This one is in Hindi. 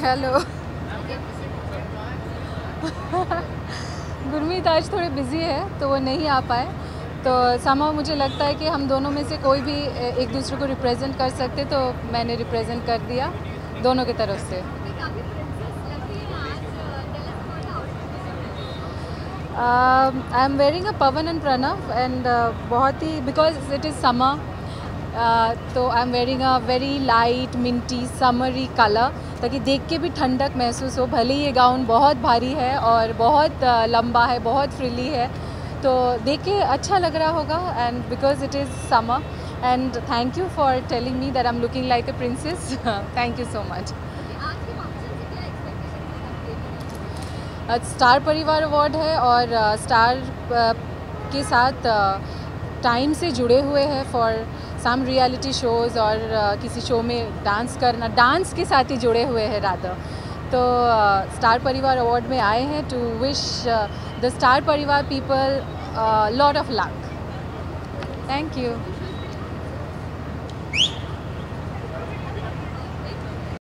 हेलो गुरमीत आज थोड़े बिज़ी है तो वो नहीं आ पाए। तो समा मुझे लगता है कि हम दोनों में से कोई भी एक दूसरे को रिप्रेजेंट कर सकते तो मैंने रिप्रेजेंट कर दिया, दोनों की तरफ़ से। I am wearing a Pawan and Pranav and बहुत ही बिकॉज़ इट इज़ समर तो I am wearing a very light minty summery colour ताकि देख के भी ठंडक महसूस हो। भले ही ये गाउन बहुत भारी है और बहुत लंबा है, बहुत फ्रिली है तो देख के अच्छा लग रहा होगा and because it is summer and thank you for telling me that I am looking like a princess thank you so much star Parivaar award है और स्टार के साथ टाइम से जुड़े हुए हैं फॉर सम रियलिटी शोज़ और किसी शो में डांस करना डांस के साथ ही जुड़े हुए हैं राधा। तो स्टार परिवार अवार्ड में आए हैं to wish the star Parivaar people lot of luck thank you